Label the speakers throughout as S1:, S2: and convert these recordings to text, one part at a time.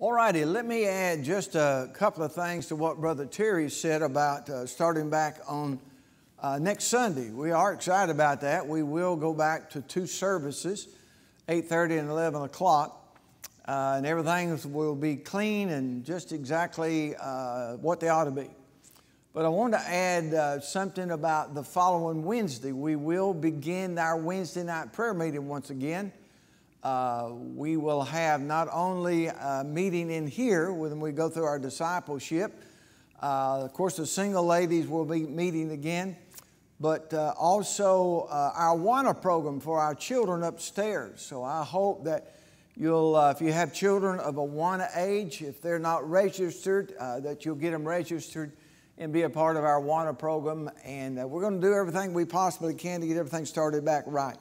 S1: All righty, let me add just a couple of things to what Brother Terry said about uh, starting back on uh, next Sunday. We are excited about that. We will go back to two services, 8.30 and 11 o'clock, uh, and everything will be clean and just exactly uh, what they ought to be. But I want to add uh, something about the following Wednesday. We will begin our Wednesday night prayer meeting once again. Uh, we will have not only a meeting in here when we go through our discipleship, uh, of course, the single ladies will be meeting again, but uh, also uh, our AWANA program for our children upstairs. So I hope that you'll, uh, if you have children of AWANA age, if they're not registered, that you'll get them registered and be a part of our AWANA program. And we're going to do everything we possibly can to get everything started back right.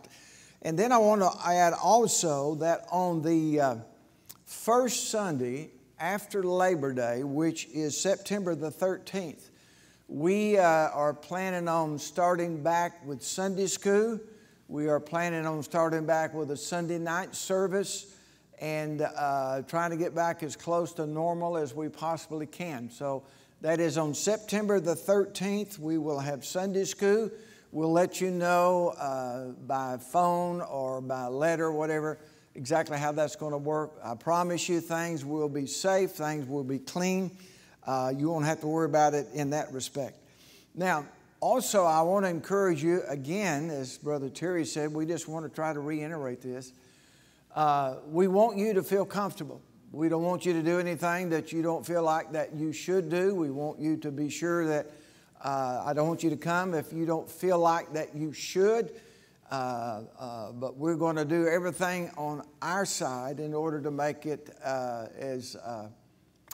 S1: And then I want to add also that on the uh, first Sunday after Labor Day, which is September the 13th, we uh, are planning on starting back with Sunday school. We are planning on starting back with a Sunday night service and uh, trying to get back as close to normal as we possibly can. So that is on September the 13th. We will have Sunday school. We'll let you know uh, by phone or by letter, whatever, exactly how that's going to work. I promise you, things will be safe, things will be clean. Uh, you won't have to worry about it in that respect. Now, also, I want to encourage you again, as Brother Terry said, we just want to try to reiterate this. Uh, we want you to feel comfortable. We don't want you to do anything that you don't feel like that you should do. We want you to be sure that uh, I don't want you to come if you don't feel like that you should. Uh, uh, but we're going to do everything on our side in order to make it uh, as uh,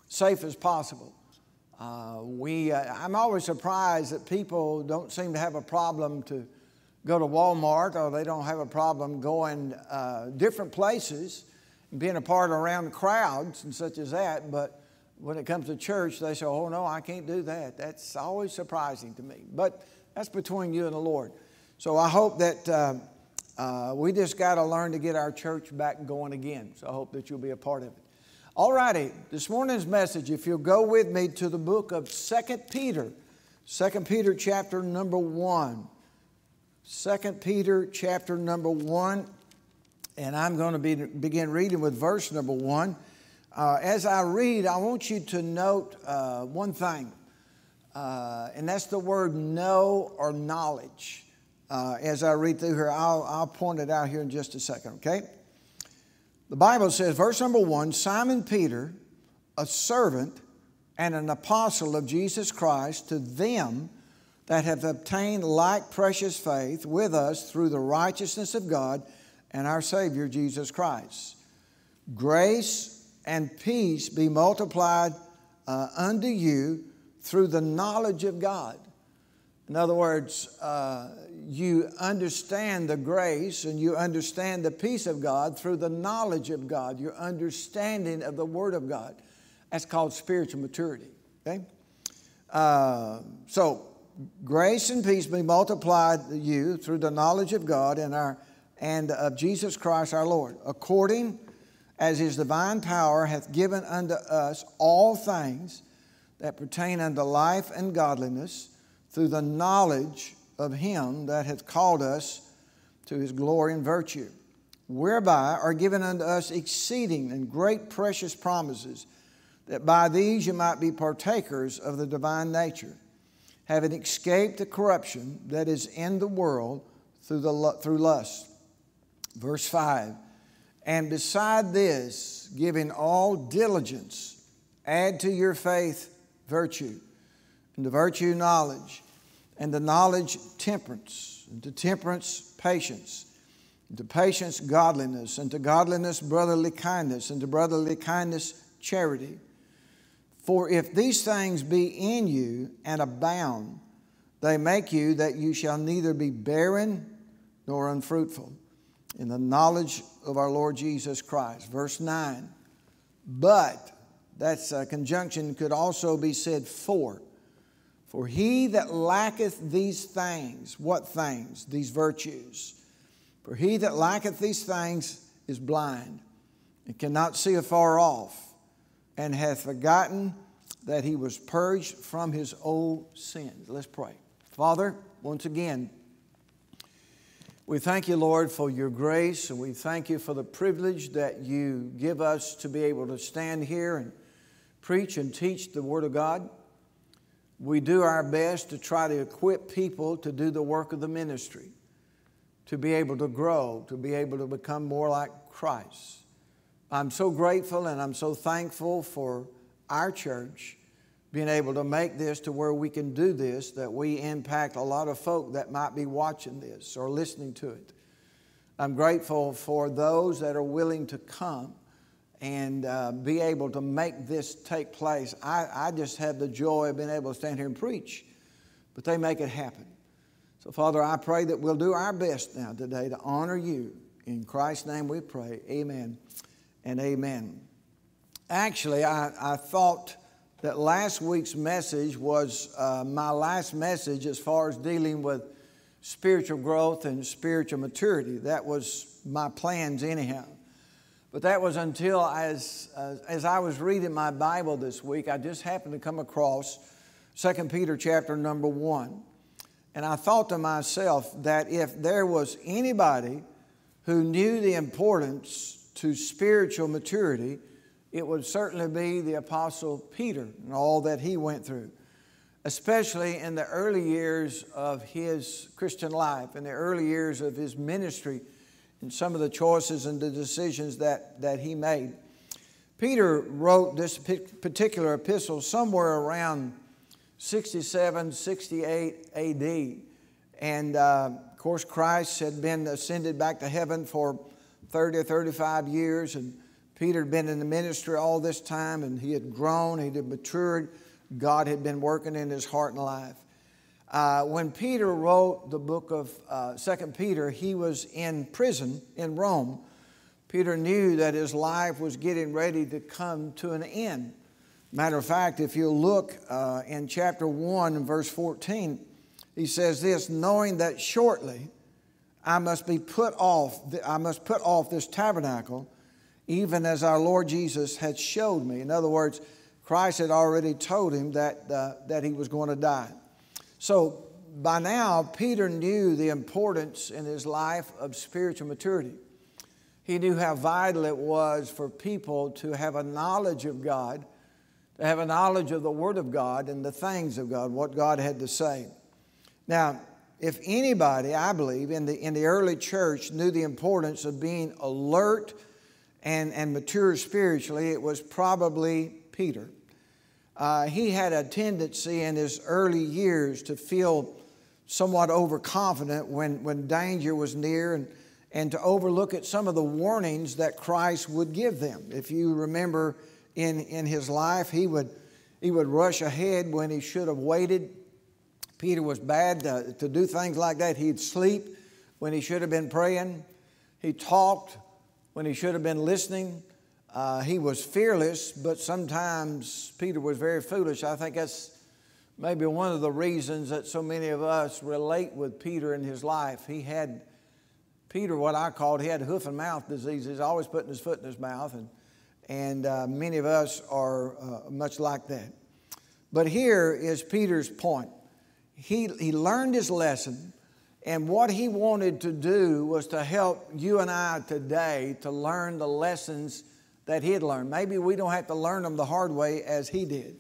S1: safe as possible. Uh, we, I'm always surprised that people don't seem to have a problem to go to Walmart or they don't have a problem going different places and being a part around crowds and such as that. But when it comes to church, they say, oh, no, I can't do that. That's always surprising to me. But that's between you and the Lord. So I hope that uh, uh, we just got to learn to get our church back going again. So I hope that you'll be a part of it. All righty, this morning's message, if you'll go with me to the book of Second Peter, Second Peter chapter number 1. 2 Peter chapter number 1, and I'm going to be, begin reading with verse number 1. Uh, as I read, I want you to note uh, one thing, uh, and that's the word know or knowledge. Uh, as I read through here, I'll, I'll point it out here in just a second, okay? The Bible says, verse number one Simon Peter, a servant and an apostle of Jesus Christ, to them that have obtained like precious faith with us through the righteousness of God and our Savior Jesus Christ. Grace and peace be multiplied uh, unto you through the knowledge of God. In other words, uh, you understand the grace and you understand the peace of God through the knowledge of God, your understanding of the Word of God. That's called spiritual maturity. Okay? Uh, so, grace and peace be multiplied to you through the knowledge of God and, our, and of Jesus Christ our Lord, according as his divine power hath given unto us all things that pertain unto life and godliness through the knowledge of him that hath called us to his glory and virtue, whereby are given unto us exceeding and great precious promises, that by these you might be partakers of the divine nature, having escaped the corruption that is in the world through, the, through lust. Verse 5 and beside this, giving all diligence, add to your faith virtue, and to virtue knowledge, and to knowledge temperance, and to temperance patience, and to patience godliness, and to godliness brotherly kindness, and to brotherly kindness charity. For if these things be in you and abound, they make you that you shall neither be barren nor unfruitful in the knowledge of our Lord Jesus Christ. Verse 9. But, that's a uh, conjunction, could also be said for. For he that lacketh these things, what things? These virtues. For he that lacketh these things is blind and cannot see afar off, and hath forgotten that he was purged from his old sins. Let's pray. Father, once again, we thank you, Lord, for your grace, and we thank you for the privilege that you give us to be able to stand here and preach and teach the Word of God. We do our best to try to equip people to do the work of the ministry, to be able to grow, to be able to become more like Christ. I'm so grateful and I'm so thankful for our church being able to make this to where we can do this, that we impact a lot of folk that might be watching this or listening to it. I'm grateful for those that are willing to come and uh, be able to make this take place. I, I just have the joy of being able to stand here and preach, but they make it happen. So, Father, I pray that we'll do our best now today to honor you. In Christ's name we pray. Amen and amen. Actually, I, I thought that last week's message was uh, my last message as far as dealing with spiritual growth and spiritual maturity. That was my plans, anyhow. But that was until, as, uh, as I was reading my Bible this week, I just happened to come across 2 Peter chapter number 1. And I thought to myself that if there was anybody who knew the importance to spiritual maturity, it would certainly be the Apostle Peter and all that he went through, especially in the early years of his Christian life, in the early years of his ministry, and some of the choices and the decisions that, that he made. Peter wrote this particular epistle somewhere around 67, 68 AD. And uh, of course, Christ had been ascended back to heaven for 30 or 35 years, and Peter had been in the ministry all this time and he had grown, he had matured. God had been working in his heart and life. Uh, when Peter wrote the book of uh, 2 Peter, he was in prison in Rome. Peter knew that his life was getting ready to come to an end. Matter of fact, if you look uh, in chapter 1 verse 14, he says this knowing that shortly I must be put off, I must put off this tabernacle even as our Lord Jesus had showed me. In other words, Christ had already told him that, uh, that he was going to die. So by now, Peter knew the importance in his life of spiritual maturity. He knew how vital it was for people to have a knowledge of God, to have a knowledge of the Word of God and the things of God, what God had to say. Now, if anybody, I believe, in the, in the early church knew the importance of being alert and, and mature spiritually, it was probably Peter. Uh, he had a tendency in his early years to feel somewhat overconfident when, when danger was near and, and to overlook at some of the warnings that Christ would give them. If you remember in, in his life, he would, he would rush ahead when he should have waited. Peter was bad to, to do things like that. He'd sleep when he should have been praying. He talked when he should have been listening. Uh, he was fearless, but sometimes Peter was very foolish. I think that's maybe one of the reasons that so many of us relate with Peter in his life. He had, Peter, what I called, he had hoof and mouth disease. He's always putting his foot in his mouth, and, and uh, many of us are uh, much like that. But here is Peter's point. He, he learned his lesson. And what he wanted to do was to help you and I today to learn the lessons that he had learned. Maybe we don't have to learn them the hard way as he did.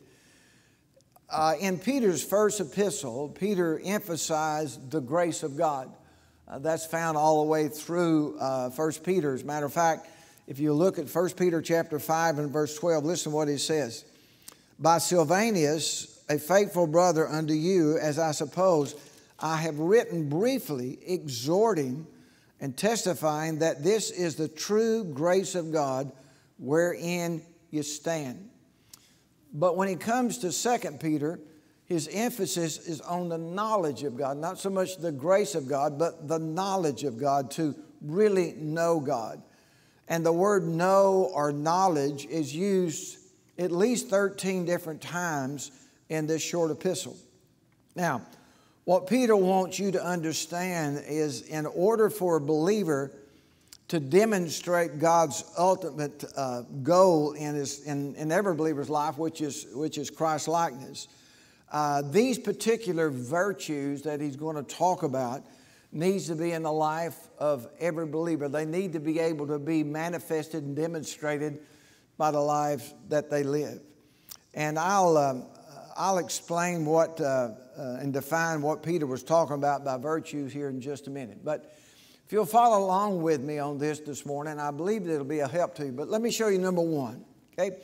S1: Uh, in Peter's first epistle, Peter emphasized the grace of God. Uh, that's found all the way through uh, 1 Peter. As a matter of fact, if you look at 1 Peter chapter 5 and verse 12, listen to what he says. By Silvanus, a faithful brother unto you, as I suppose, I have written briefly, exhorting and testifying that this is the true grace of God wherein you stand. But when it comes to 2 Peter, his emphasis is on the knowledge of God, not so much the grace of God, but the knowledge of God, to really know God. And the word know or knowledge is used at least 13 different times in this short epistle. Now, what Peter wants you to understand is in order for a believer to demonstrate God's ultimate uh, goal in, his, in, in every believer's life, which is, which is Christ likeness. Uh, these particular virtues that he's going to talk about needs to be in the life of every believer. They need to be able to be manifested and demonstrated by the lives that they live. And I'll, um, I'll explain what uh, uh, and define what Peter was talking about by virtues here in just a minute. But if you'll follow along with me on this this morning, I believe it'll be a help to you. But let me show you number one. Okay?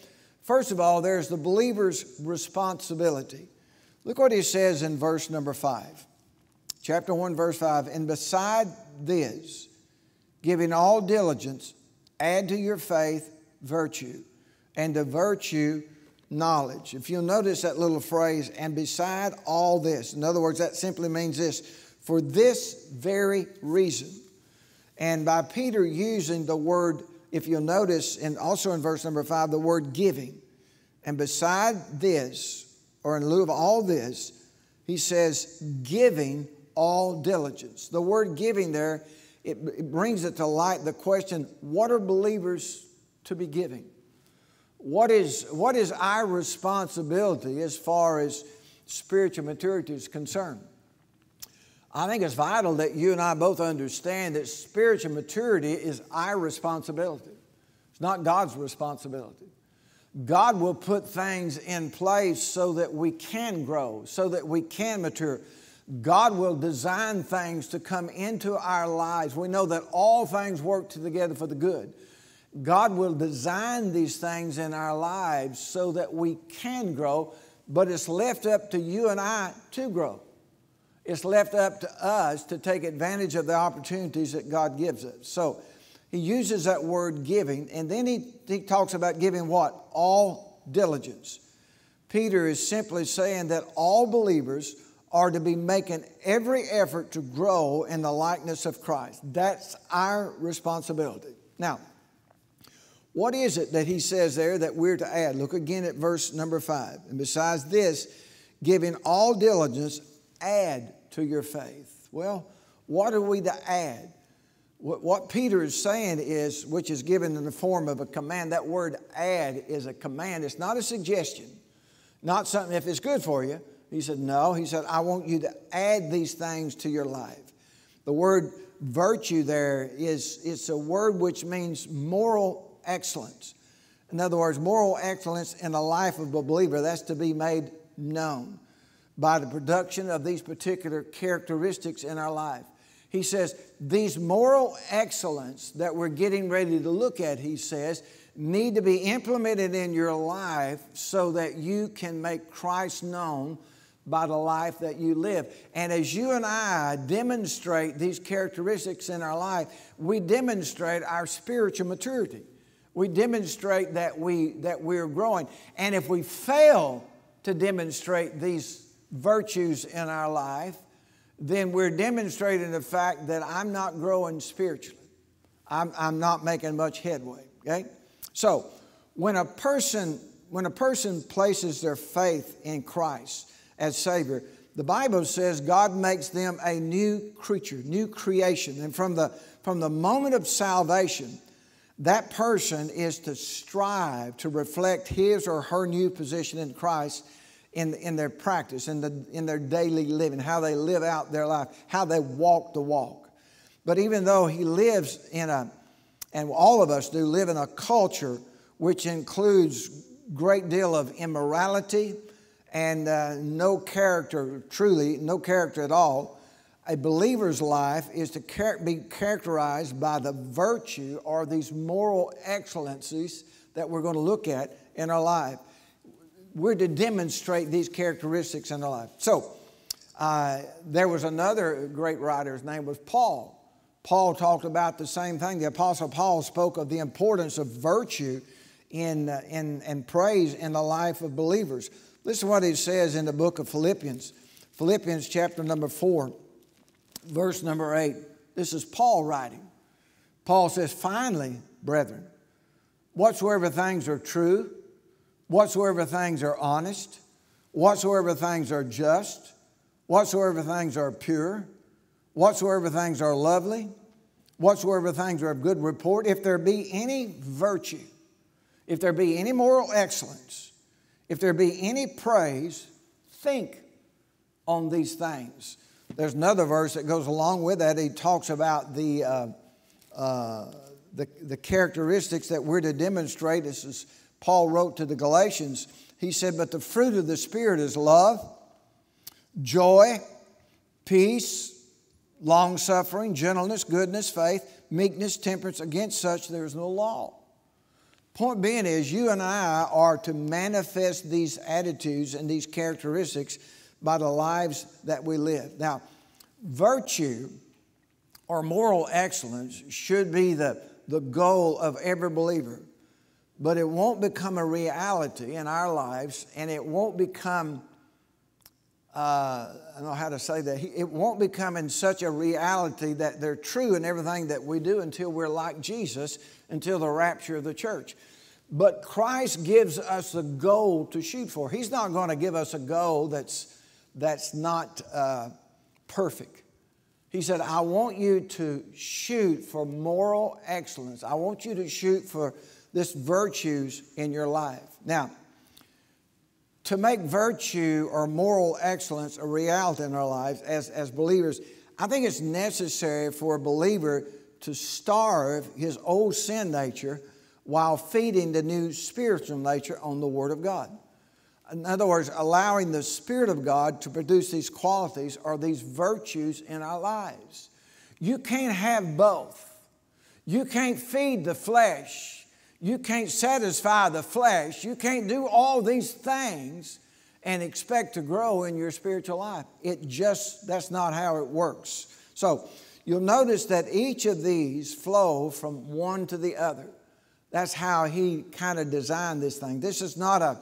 S1: First of all, there's the believer's responsibility. Look what he says in verse number five. Chapter 1, verse 5. And beside this, giving all diligence, add to your faith virtue, and to virtue, knowledge. If you'll notice that little phrase, and beside all this, in other words, that simply means this for this very reason. And by Peter using the word, if you'll notice, and also in verse number five, the word giving. And beside this, or in lieu of all this, he says, giving all diligence. The word giving there, it, it brings it to light the question what are believers to be giving? What is, what is our responsibility as far as spiritual maturity is concerned? I think it's vital that you and I both understand that spiritual maturity is our responsibility. It's not God's responsibility. God will put things in place so that we can grow, so that we can mature. God will design things to come into our lives. We know that all things work together for the good. God will design these things in our lives so that we can grow, but it's left up to you and I to grow. It's left up to us to take advantage of the opportunities that God gives us. So he uses that word giving, and then he, he talks about giving what? All diligence. Peter is simply saying that all believers are to be making every effort to grow in the likeness of Christ. That's our responsibility. Now, what is it that he says there that we're to add? Look again at verse number five. And besides this, giving all diligence, add to your faith. Well, what are we to add? What Peter is saying is, which is given in the form of a command, that word add is a command. It's not a suggestion, not something if it's good for you. He said, No. He said, I want you to add these things to your life. The word virtue there is it's a word which means moral excellence. In other words, moral excellence in the life of a believer, that's to be made known by the production of these particular characteristics in our life. He says, these moral excellence that we're getting ready to look at, he says, need to be implemented in your life so that you can make Christ known by the life that you live. And as you and I demonstrate these characteristics in our life, we demonstrate our spiritual maturity. We demonstrate that, we, that we're growing. And if we fail to demonstrate these virtues in our life, then we're demonstrating the fact that I'm not growing spiritually. I'm, I'm not making much headway. Okay? So, when a person when a person places their faith in Christ as Savior, the Bible says God makes them a new creature, new creation. And from the, from the moment of salvation, that person is to strive to reflect his or her new position in Christ in, in their practice, in, the, in their daily living, how they live out their life, how they walk the walk. But even though he lives in a, and all of us do live in a culture which includes great deal of immorality and uh, no character, truly no character at all, a believer's life is to be characterized by the virtue or these moral excellencies that we're going to look at in our life. We're to demonstrate these characteristics in our life. So, uh, there was another great writer, his name was Paul. Paul talked about the same thing. The Apostle Paul spoke of the importance of virtue in, uh, in, in praise in the life of believers. Listen to what he says in the book of Philippians, Philippians chapter number 4 verse number eight. This is Paul writing. Paul says, Finally, brethren, whatsoever things are true, whatsoever things are honest, whatsoever things are just, whatsoever things are pure, whatsoever things are lovely, whatsoever things are of good report, if there be any virtue, if there be any moral excellence, if there be any praise, think on these things. There's another verse that goes along with that. He talks about the, uh, uh, the, the characteristics that we're to demonstrate. This is Paul wrote to the Galatians. He said, But the fruit of the Spirit is love, joy, peace, long suffering, gentleness, goodness, faith, meekness, temperance. Against such there is no law. Point being is, you and I are to manifest these attitudes and these characteristics by the lives that we live. Now, virtue or moral excellence should be the, the goal of every believer, but it won't become a reality in our lives and it won't become uh, I don't know how to say that. It won't become in such a reality that they're true in everything that we do until we're like Jesus, until the rapture of the church. But Christ gives us a goal to shoot for. He's not going to give us a goal that's, that's not uh, perfect. He said, I want you to shoot for moral excellence. I want you to shoot for this virtues in your life. Now, to make virtue or moral excellence a reality in our lives as, as believers, I think it's necessary for a believer to starve his old sin nature while feeding the new spiritual nature on the Word of God. In other words, allowing the Spirit of God to produce these qualities or these virtues in our lives. You can't have both. You can't feed the flesh you can't satisfy the flesh. You can't do all these things and expect to grow in your spiritual life. It just, that's not how it works. So you'll notice that each of these flow from one to the other. That's how he kind of designed this thing. This is not a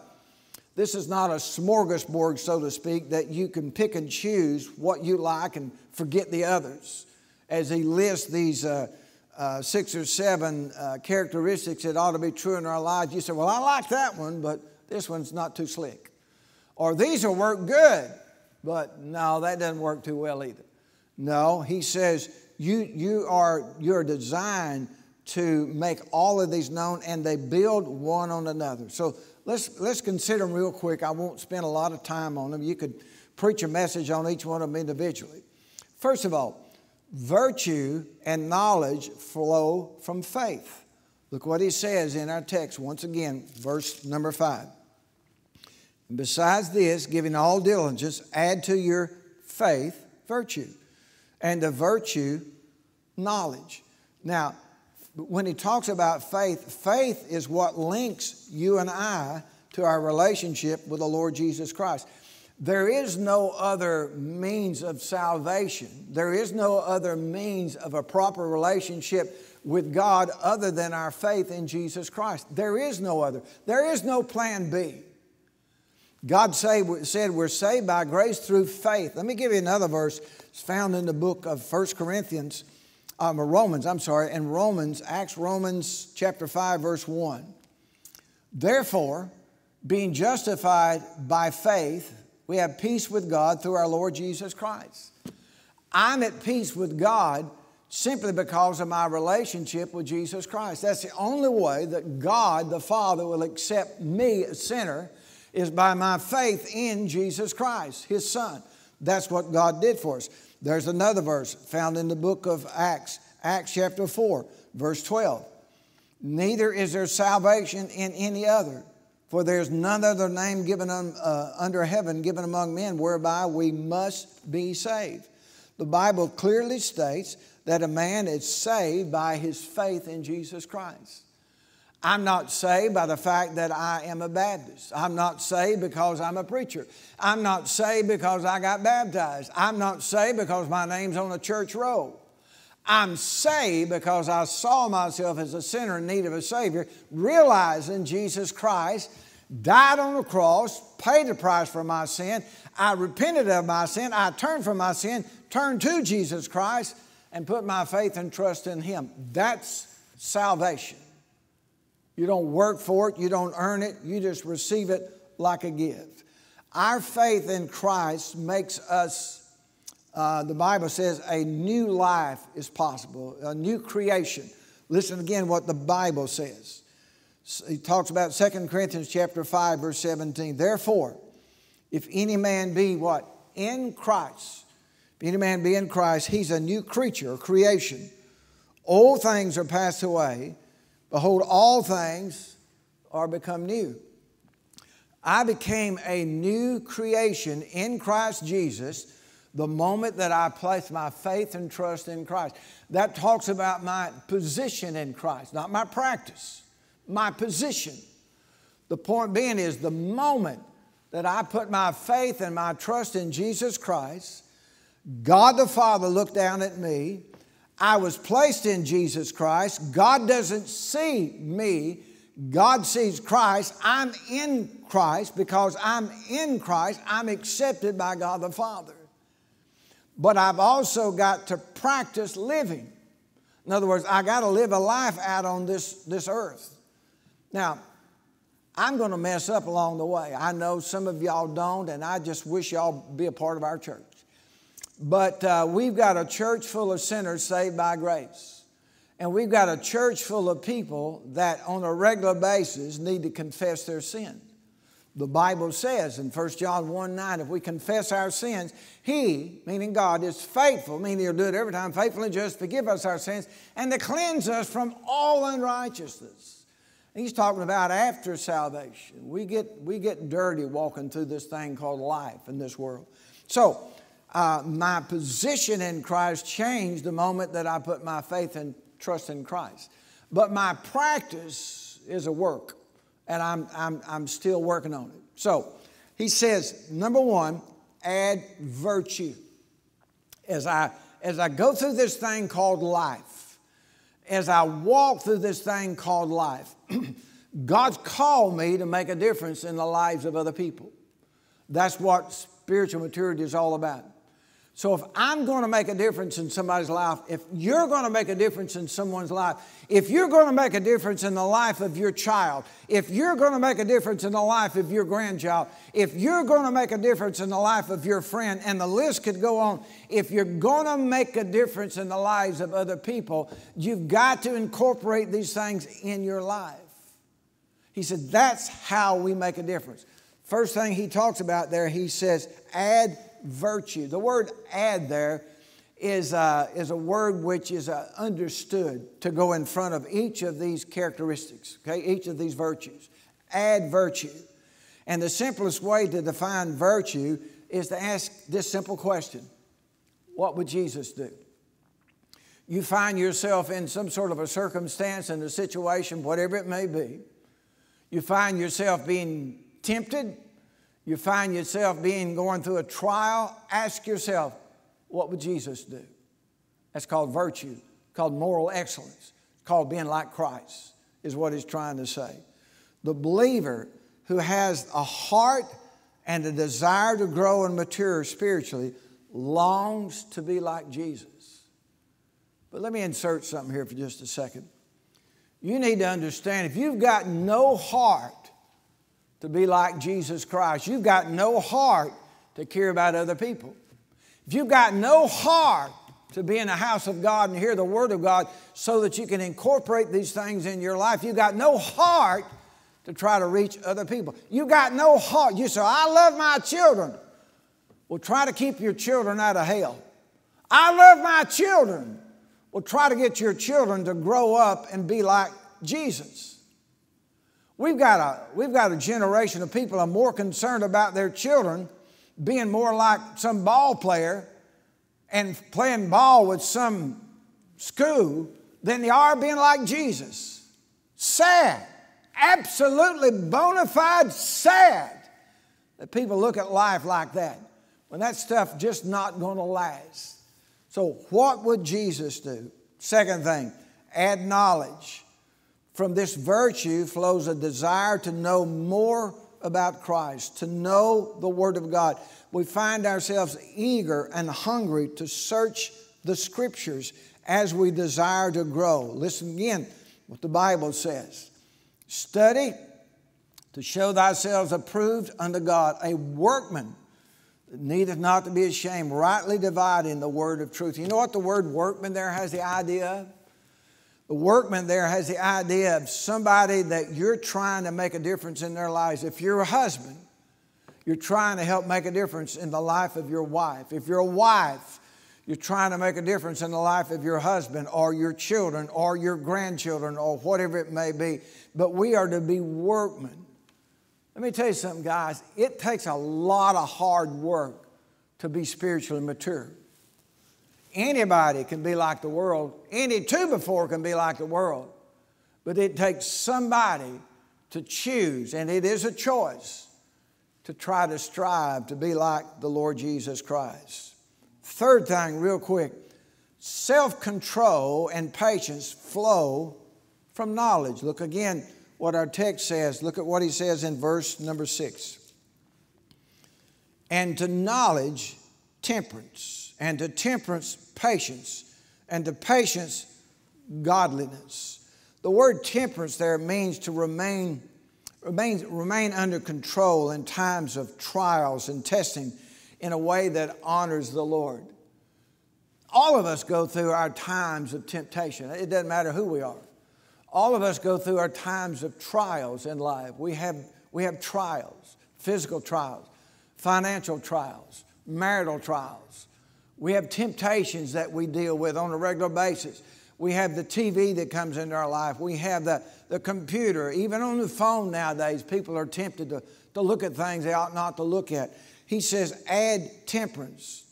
S1: this is not a smorgasbord, so to speak, that you can pick and choose what you like and forget the others. As he lists these uh, uh, six or seven uh, characteristics that ought to be true in our lives, you say, Well, I like that one, but this one's not too slick. Or these will work good, but no, that doesn't work too well either. No, he says, you, you are, you're designed to make all of these known and they build one on another. So let's, let's consider them real quick. I won't spend a lot of time on them. You could preach a message on each one of them individually. First of all, Virtue and knowledge flow from faith. Look what he says in our text, once again, verse number five. Besides this, giving all diligence, add to your faith virtue, and the virtue, knowledge. Now, when he talks about faith, faith is what links you and I to our relationship with the Lord Jesus Christ. There is no other means of salvation. There is no other means of a proper relationship with God other than our faith in Jesus Christ. There is no other. There is no plan B. God said we're saved by grace through faith. Let me give you another verse. It's found in the book of 1 Corinthians, um, Romans, I'm sorry, in Romans, Acts Romans chapter 5, verse 1. Therefore, being justified by faith, we have peace with God through our Lord Jesus Christ. I'm at peace with God simply because of my relationship with Jesus Christ. That's the only way that God the Father will accept me, a sinner, is by my faith in Jesus Christ, His Son. That's what God did for us. There's another verse found in the book of Acts, Acts chapter 4, verse 12. Neither is there salvation in any other. For there's none other name given un, uh, under heaven given among men whereby we must be saved. The Bible clearly states that a man is saved by his faith in Jesus Christ. I'm not saved by the fact that I am a Baptist. I'm not saved because I'm a preacher. I'm not saved because I got baptized. I'm not saved because my name's on a church roll. I'm saved because I saw myself as a sinner in need of a Savior, realizing Jesus Christ died on the cross, paid the price for my sin. I repented of my sin. I turned from my sin, turned to Jesus Christ, and put my faith and trust in Him. That's salvation. You don't work for it, you don't earn it, you just receive it like a gift. Our faith in Christ makes us uh, the Bible says a new life is possible, a new creation. Listen again what the Bible says. He talks about 2 Corinthians chapter 5 verse 17. Therefore, if any man be what? In Christ. If any man be in Christ, he's a new creature, a creation. Old things are passed away. Behold, all things are become new. I became a new creation in Christ Jesus the moment that I placed my faith and trust in Christ. That talks about my position in Christ, not my practice, my position. The point being is the moment that I put my faith and my trust in Jesus Christ, God the Father looked down at me. I was placed in Jesus Christ. God doesn't see me, God sees Christ. I'm in Christ because I'm in Christ. I'm accepted by God the Father. But I've also got to practice living. In other words, I got to live a life out on this, this earth. Now, I'm going to mess up along the way. I know some of y'all don't, and I just wish y'all be a part of our church. But uh, we've got a church full of sinners saved by grace. And we've got a church full of people that on a regular basis need to confess their sin. The Bible says in 1 John 1 9, if we confess our sins, He, meaning God, is faithful, meaning He'll do it every time, faithfully just, forgive us our sins, and to cleanse us from all unrighteousness. He's talking about after salvation. We get, we get dirty walking through this thing called life in this world. So, uh, my position in Christ changed the moment that I put my faith and trust in Christ. But my practice is a work, and I'm, I'm, I'm still working on it. So, he says, number one, add virtue. As I, as I go through this thing called life, as I walk through this thing called life, God's called me to make a difference in the lives of other people. That's what spiritual maturity is all about. So if I'm going to make a difference in somebody's life, if you're going to make a difference in someone's life, if you're going to make a difference in the life of your child, if you're going to make a difference in the life of your grandchild, if you're going to make a difference in the life of your friend, and the list could go on, if you're going to make a difference in the lives of other people, you've got to incorporate these things in your life. He said, that's how we make a difference. First thing he talks about there, he says, add virtue. The word add there is a, uh, is a word which is uh, understood to go in front of each of these characteristics, okay, each of these virtues. Add virtue. And the simplest way to define virtue is to ask this simple question What would Jesus do? You find yourself in some sort of a circumstance and a situation, whatever it may be. You find yourself being tempted, you find yourself being going through a trial, ask yourself, what would Jesus do? That's called virtue, called moral excellence, called being like Christ, is what he's trying to say. The believer who has a heart and a desire to grow and mature spiritually longs to be like Jesus. But let me insert something here for just a second. You need to understand if you've got no heart to be like Jesus Christ. You've got no heart to care about other people. If you've got no heart to be in the house of God and hear the Word of God so that you can incorporate these things in your life, you've got no heart to try to reach other people. You've got no heart. You say, I love my children. Well, try to keep your children out of hell. I love my children. Well, try to get your children to grow up and be like Jesus. We've got, a, we've got a generation of people are more concerned about their children being more like some ball player and playing ball with some school than they are being like Jesus. Sad. Absolutely bona fide sad that people look at life like that when that stuff just not going to last. So, what would Jesus do? Second thing, add knowledge. From this virtue flows a desire to know more about Christ, to know the Word of God. We find ourselves eager and hungry to search the Scriptures as we desire to grow. Listen again what the Bible says Study to show thyself approved unto God, a workman needeth not to be ashamed, rightly dividing the word of truth. You know what the word workman there has the idea of? The workman there has the idea of somebody that you're trying to make a difference in their lives. If you're a husband, you're trying to help make a difference in the life of your wife. If you're a wife, you're trying to make a difference in the life of your husband or your children or your grandchildren or whatever it may be. But we are to be workmen. Let me tell you something, guys. It takes a lot of hard work to be spiritually mature. Anybody can be like the world. Any two before can be like the world. But it takes somebody to choose, and it is a choice to try to strive to be like the Lord Jesus Christ. Third thing, real quick self control and patience flow from knowledge. Look again what our text says. Look at what he says in verse number six. And to knowledge, temperance, and to temperance, patience, and to patience, godliness. The word temperance there means to remain, remain, remain under control in times of trials and testing in a way that honors the Lord. All of us go through our times of temptation. It doesn't matter who we are. All of us go through our times of trials in life. We have, we have trials, physical trials, financial trials, marital trials, we have temptations that we deal with on a regular basis. We have the TV that comes into our life. We have the, the computer. Even on the phone nowadays, people are tempted to, to look at things they ought not to look at. He says, add temperance.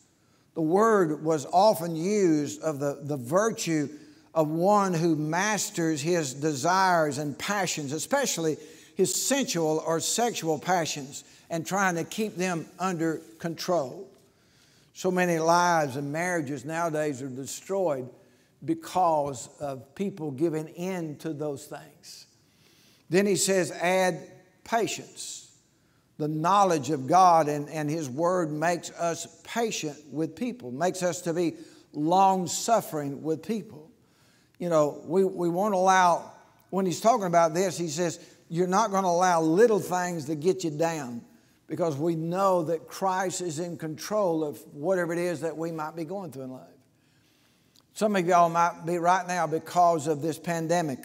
S1: The word was often used of the, the virtue of one who masters his desires and passions, especially his sensual or sexual passions, and trying to keep them under control. So many lives and marriages nowadays are destroyed because of people giving in to those things. Then he says, add patience. The knowledge of God and, and His Word makes us patient with people, makes us to be long suffering with people. You know, we, we won't allow, when he's talking about this, he says, you're not going to allow little things to get you down because we know that Christ is in control of whatever it is that we might be going through in life. Some of y'all might be right now because of this pandemic,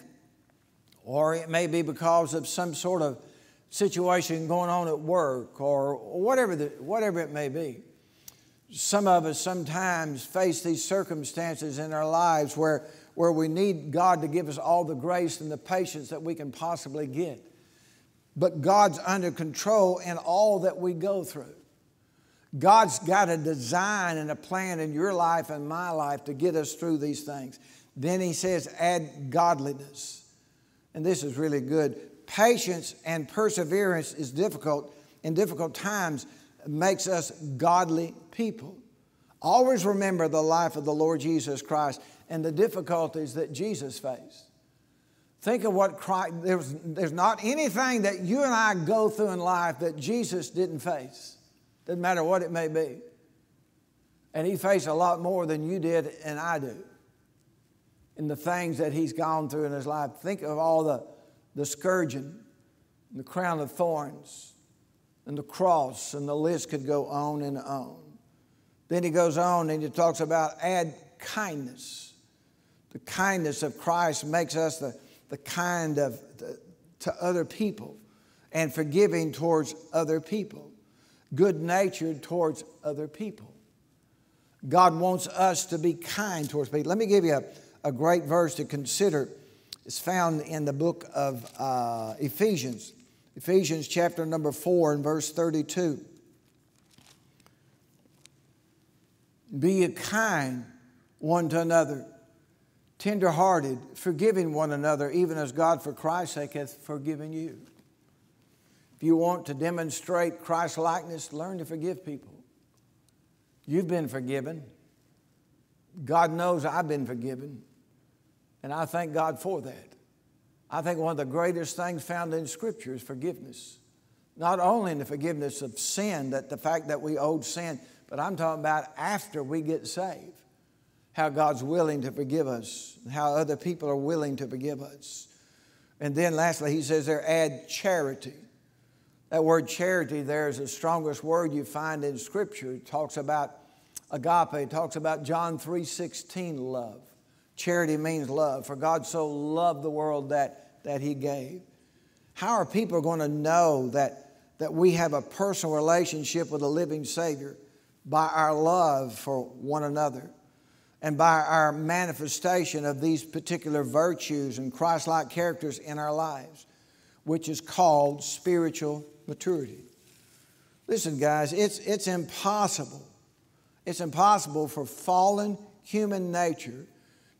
S1: or it may be because of some sort of situation going on at work, or whatever, the, whatever it may be. Some of us sometimes face these circumstances in our lives where, where we need God to give us all the grace and the patience that we can possibly get but God's under control in all that we go through. God's got a design and a plan in your life and my life to get us through these things. Then he says, add godliness. And this is really good. Patience and perseverance is difficult. In difficult times, makes us godly people. Always remember the life of the Lord Jesus Christ and the difficulties that Jesus faced. Think of what Christ, there's, there's not anything that you and I go through in life that Jesus didn't face. Doesn't matter what it may be. And he faced a lot more than you did and I do in the things that he's gone through in his life. Think of all the, the scourging, the crown of thorns, and the cross, and the list could go on and on. Then he goes on and he talks about add kindness. The kindness of Christ makes us the the kind of to other people and forgiving towards other people, good natured towards other people. God wants us to be kind towards people. Let me give you a, a great verse to consider. It's found in the book of uh, Ephesians, Ephesians chapter number 4 and verse 32. Be kind one to another tenderhearted, forgiving one another, even as God for Christ's sake hath forgiven you. If you want to demonstrate Christ likeness, learn to forgive people. You've been forgiven. God knows I've been forgiven. And I thank God for that. I think one of the greatest things found in Scripture is forgiveness. Not only in the forgiveness of sin, that the fact that we owed sin, but I'm talking about after we get saved how God's willing to forgive us, how other people are willing to forgive us. And then lastly, he says there, add charity. That word charity there is the strongest word you find in Scripture. It talks about agape, it talks about John 3:16 love. Charity means love. For God so loved the world that, that He gave. How are people going to know that, that we have a personal relationship with a living Savior? By our love for one another and by our manifestation of these particular virtues and Christ like characters in our lives, which is called spiritual maturity. Listen, guys, it's, it's impossible. It's impossible for fallen human nature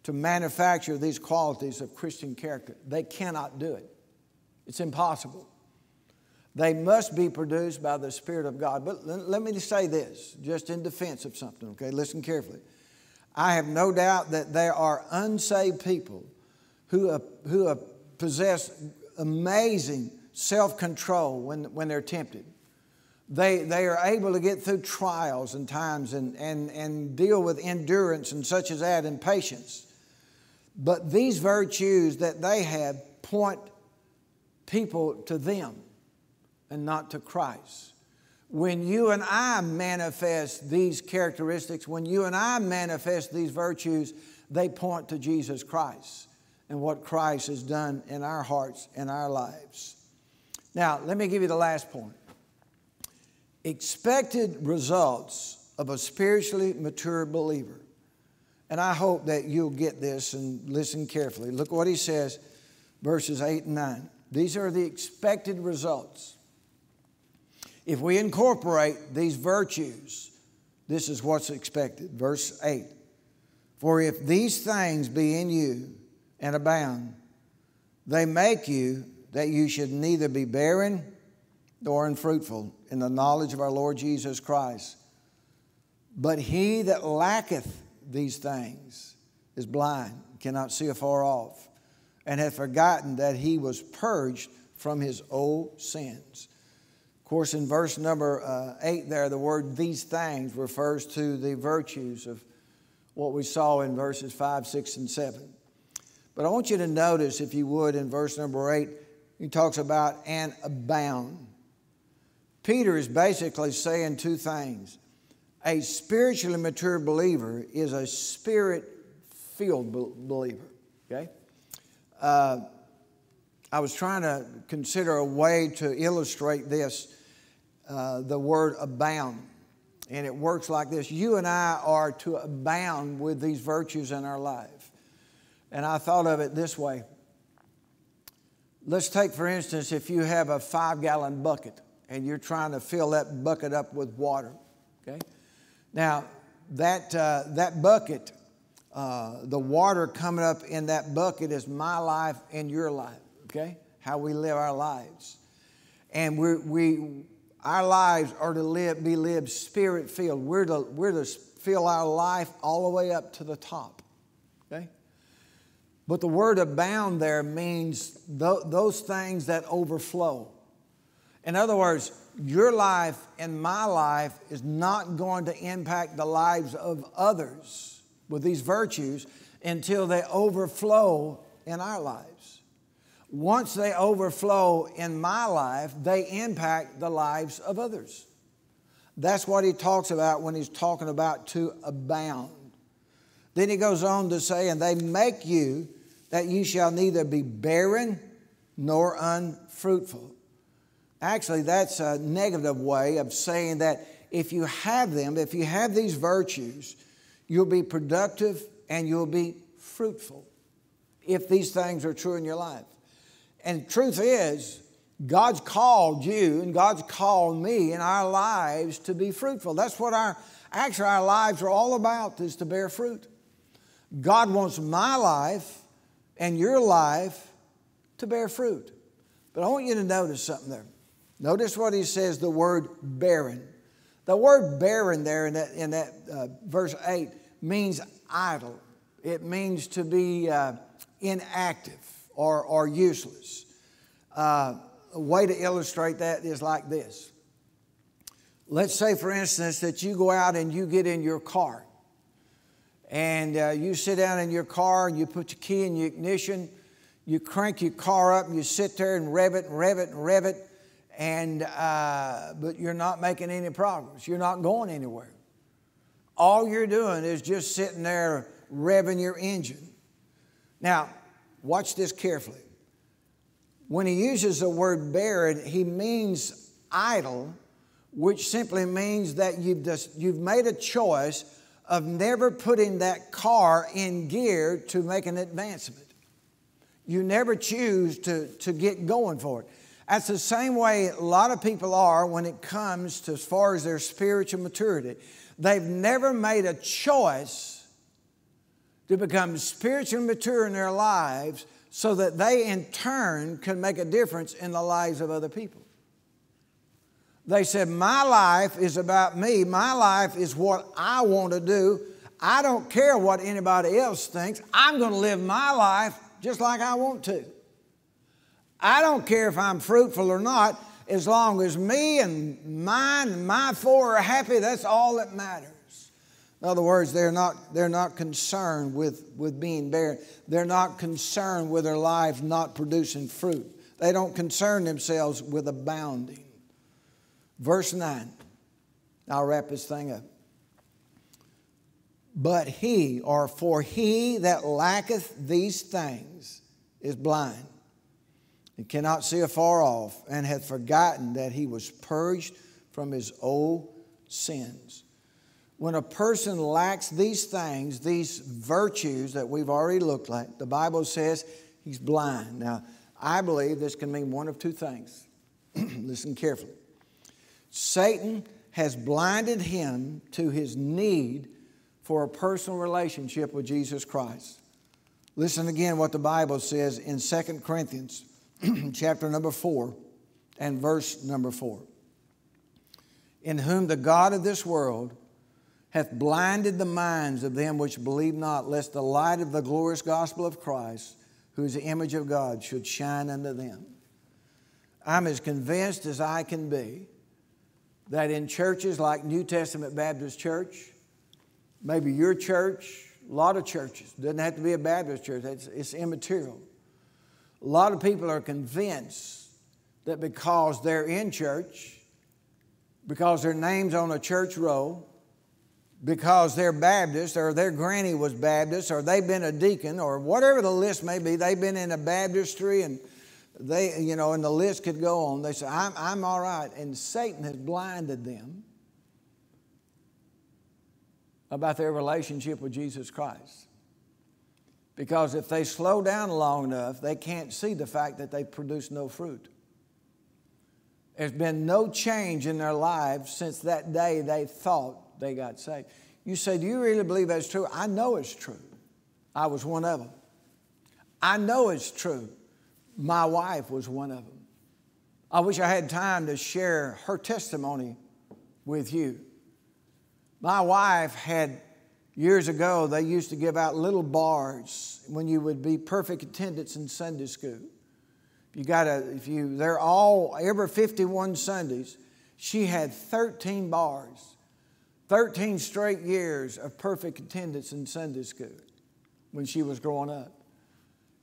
S1: to manufacture these qualities of Christian character. They cannot do it. It's impossible. They must be produced by the Spirit of God. But let me say this, just in defense of something, okay? Listen carefully. I have no doubt that there are unsaved people who, uh, who uh, possess amazing self control when, when they're tempted. They, they are able to get through trials and times and, and, and deal with endurance and such as that and patience. But these virtues that they have point people to them and not to Christ. When you and I manifest these characteristics, when you and I manifest these virtues, they point to Jesus Christ and what Christ has done in our hearts and our lives. Now, let me give you the last point. Expected results of a spiritually mature believer. And I hope that you'll get this and listen carefully. Look what he says, verses 8 and 9. These are the expected results. If we incorporate these virtues, this is what's expected. Verse 8 For if these things be in you and abound, they make you that you should neither be barren nor unfruitful in the knowledge of our Lord Jesus Christ. But he that lacketh these things is blind, cannot see afar off, and hath forgotten that he was purged from his old sins course, in verse number uh, 8 there, the word these things refers to the virtues of what we saw in verses 5, 6, and 7. But I want you to notice, if you would, in verse number 8, he talks about and abound. Peter is basically saying two things. A spiritually mature believer is a spirit filled believer. Okay? Uh, I was trying to consider a way to illustrate this uh, the word abound. And it works like this You and I are to abound with these virtues in our life. And I thought of it this way. Let's take, for instance, if you have a five gallon bucket and you're trying to fill that bucket up with water, okay? Now, that, uh, that bucket, uh, the water coming up in that bucket is my life and your life, okay? How we live our lives. And we we, our lives are to live, be lived spirit filled. We're to, we're to fill our life all the way up to the top. Okay? But the word abound there means th- those things that overflow. In other words, your life and my life is not going to impact the lives of others with these virtues until they overflow in our lives once they overflow in my life, they impact the lives of others. That's what he talks about when he's talking about to abound. Then he goes on to say, And they make you that you shall neither be barren nor unfruitful. Actually, that's a negative way of saying that if you have them, if you have these virtues, you'll be productive and you'll be fruitful if these things are true in your life. And truth is, God's called you and God's called me in our lives to be fruitful. That's what our actually our lives are all about is to bear fruit. God wants my life and your life to bear fruit. But I want you to notice something there. Notice what he says the word barren. The word barren there in that, in that uh, verse 8 means idle, it means to be uh, inactive or useless. Uh, a way to illustrate that is like this. Let's say, for instance, that you go out and you get in your car and uh, you sit down in your car and you put your key in your ignition, you crank your car up and you sit there and rev it and rev it and rev it, and uh, but you're not making any progress. You're not going anywhere. All you're doing is just sitting there revving your engine. Now, watch this carefully. When he uses the word barren, he means idle, which simply means that you've, just, you've made a choice of never putting that car in gear to make an advancement. You never choose to, to get going for it. That's the same way a lot of people are when it comes to as far as their spiritual maturity. They've never made a choice to become spiritually mature in their lives so that they in turn can make a difference in the lives of other people. They said, My life is about me. My life is what I want to do. I don't care what anybody else thinks. I'm going to live my life just like I want to. I don't care if I'm fruitful or not, as long as me and mine and my four are happy, that's all that matters. In other words, they're not, they're not concerned with, with being barren. They're not concerned with their life not producing fruit. They don't concern themselves with abounding. Verse 9. I'll wrap this thing up. But he, or for he that lacketh these things, is blind and cannot see afar off, and hath forgotten that he was purged from his old sins. When a person lacks these things, these virtues that we've already looked at, the Bible says he's blind. Now, I believe this can mean one of two things. Listen carefully. Satan has blinded him to his need for a personal relationship with Jesus Christ. Listen again what the Bible says in 2 Corinthians chapter number 4 and verse number 4. In whom the God of this world hath blinded the minds of them which believe not, lest the light of the glorious gospel of Christ, who is the image of God, should shine unto them. I'm as convinced as I can be that in churches like New Testament Baptist Church, maybe your church, a lot of churches, doesn't have to be a Baptist church, it's, it's immaterial. A lot of people are convinced that because they're in church, because their name's on a church roll, because they're Baptist or their granny was Baptist or they've been a deacon or whatever the list may be, they've been in a baptistry and they, you know, and the list could go on. They say, I'm, I'm all right. And Satan has blinded them about their relationship with Jesus Christ. Because if they slow down long enough, they can't see the fact that they produce no fruit. There's been no change in their lives since that day they thought they got saved. You say, Do you really believe that's true? I know it's true. I was one of them. I know it's true. My wife was one of them. I wish I had time to share her testimony with you. My wife had, years ago, they used to give out little bars when you would be perfect attendance in Sunday school. You got to, if you, they're all, every 51 Sundays, she had 13 bars, 13 straight years of perfect attendance in Sunday school when she was growing up.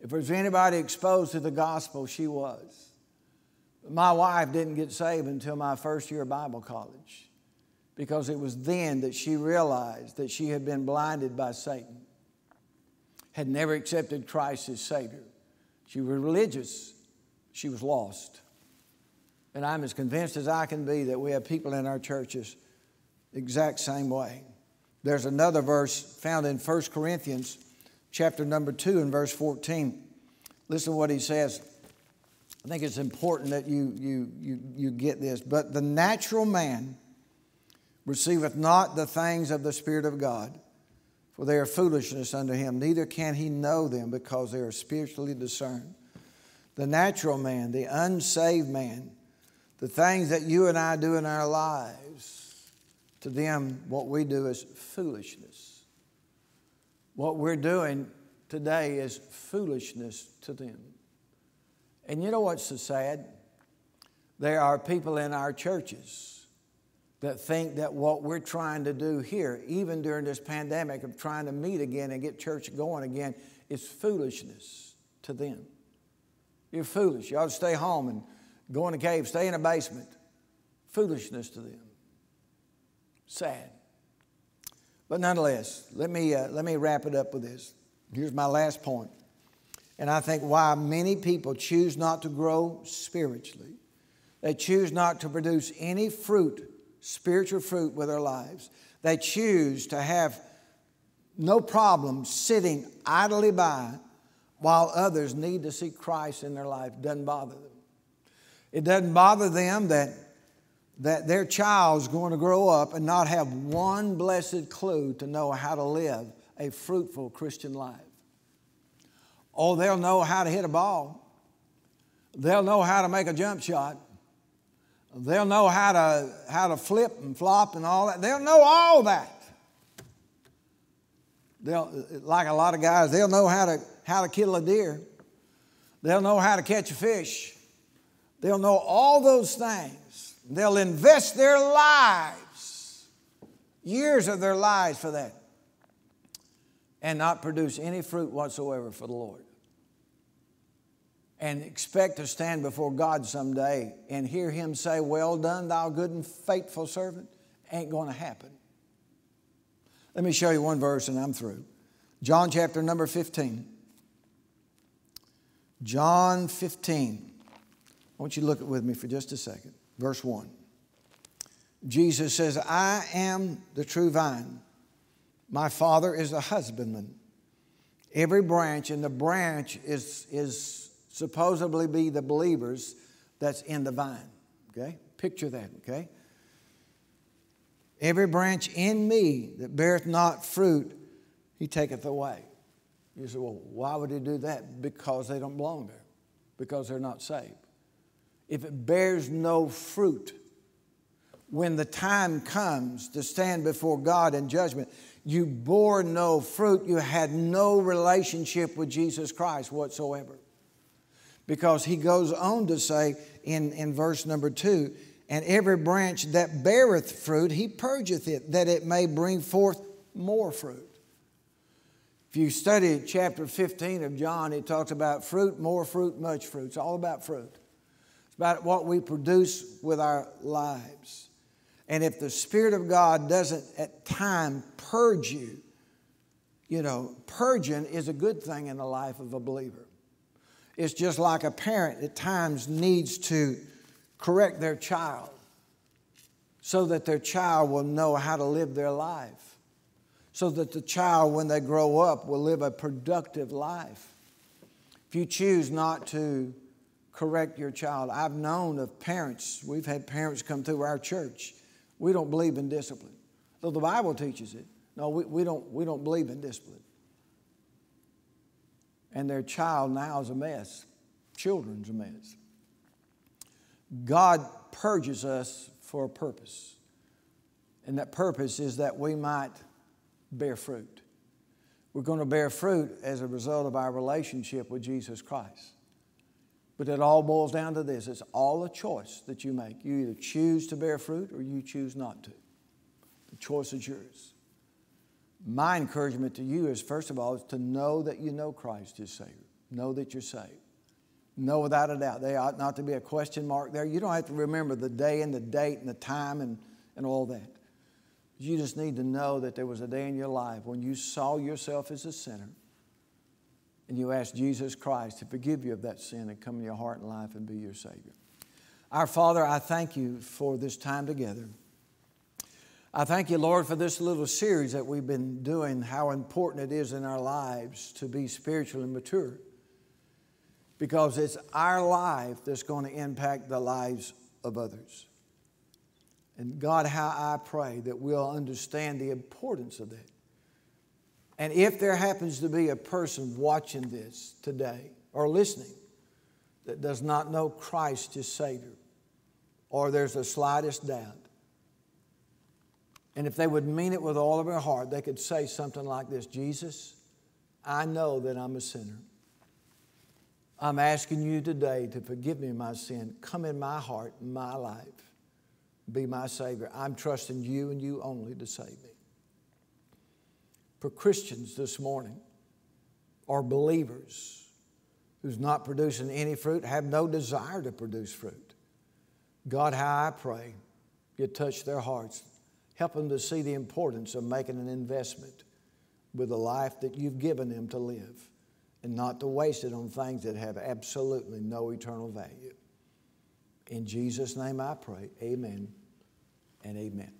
S1: If there's anybody exposed to the gospel, she was. My wife didn't get saved until my first year of Bible college because it was then that she realized that she had been blinded by Satan, had never accepted Christ as Savior. She was religious, she was lost. And I'm as convinced as I can be that we have people in our churches exact same way. There's another verse found in 1 Corinthians chapter number 2 and verse 14. Listen to what he says. I think it's important that you, you, you, you get this. But the natural man receiveth not the things of the Spirit of God, for they are foolishness unto him. Neither can he know them because they are spiritually discerned. The natural man, the unsaved man, the things that you and I do in our lives, to them, what we do is foolishness. What we're doing today is foolishness to them. And you know what's so sad? There are people in our churches that think that what we're trying to do here, even during this pandemic of trying to meet again and get church going again, is foolishness to them. You're foolish. You ought to stay home and Go in a cave, stay in a basement. Foolishness to them. Sad. But nonetheless, let me, uh, let me wrap it up with this. Here's my last point. And I think why many people choose not to grow spiritually. They choose not to produce any fruit, spiritual fruit, with their lives. They choose to have no problem sitting idly by while others need to see Christ in their life. Doesn't bother them. It doesn't bother them that, that their child's going to grow up and not have one blessed clue to know how to live a fruitful Christian life. Oh, they'll know how to hit a ball. They'll know how to make a jump shot. They'll know how to, how to flip and flop and all that. They'll know all that. They'll, like a lot of guys, they'll know how to, how to kill a deer. They'll know how to catch a fish. They'll know all those things. They'll invest their lives, years of their lives for that, and not produce any fruit whatsoever for the Lord and expect to stand before God someday and hear Him say, Well done, thou good and faithful servant, ain't going to happen. Let me show you one verse and I'm through. John chapter number 15. John 15. I want you to look with me for just a second. Verse 1. Jesus says, I am the true vine. My Father is the husbandman. Every branch, and the branch is, is supposedly be the believers that's in the vine. Okay? Picture that, okay? Every branch in me that beareth not fruit, he taketh away. You say, well, why would he do that? Because they don't belong there, because they're not saved. If it bears no fruit, when the time comes to stand before God in judgment, you bore no fruit, you had no relationship with Jesus Christ whatsoever because he goes on to say in, in verse number two, and every branch that beareth fruit, he purgeth it, that it may bring forth more fruit. If you study chapter 15 of John, it talks about fruit, more fruit, much fruit. It's all about fruit. About what we produce with our lives. And if the Spirit of God doesn't at time purge you, you know, purging is a good thing in the life of a believer. It's just like a parent at times needs to correct their child so that their child will know how to live their life, so that the child, when they grow up, will live a productive life. If you choose not to correct your child, I've known of parents, we've had parents come through our church. We don't believe in discipline, though the Bible teaches it. No, we, we, don't, we don't believe in discipline and their child now is a mess. Children's a mess. God purges us for a purpose. And that purpose is that we might bear fruit. We're going to bear fruit as a result of our relationship with Jesus Christ. But it all boils down to this it's all a choice that you make. You either choose to bear fruit or you choose not to. The choice is yours my encouragement to you is first of all is to know that you know Christ is Savior. Know that you're saved. Know without a doubt. There ought not to be a question mark there. You don't have to remember the day and the date and the time and, and all that. You just need to know that there was a day in your life when you saw yourself as a sinner and you ask Jesus Christ to forgive you of that sin and come in your heart and life and be your Savior. Our Father, I thank you for this time together. I thank you, Lord, for this little series that we've been doing, how important it is in our lives to be spiritually mature. Because it's our life that's going to impact the lives of others. And God, how I pray that we'll understand the importance of that. And if there happens to be a person watching this today or listening that does not know Christ as Savior, or there's the slightest doubt, and if they would mean it with all of their heart, they could say something like this Jesus, I know that I'm a sinner. I'm asking you today to forgive me my sin. Come in my heart, my life. Be my Savior. I'm trusting you and you only to save me. For Christians this morning, or believers who's not producing any fruit, have no desire to produce fruit. God, how I pray you touch their hearts. Help them to see the importance of making an investment with the life that you've given them to live and not to waste it on things that have absolutely no eternal value. In Jesus' name I pray. Amen and amen.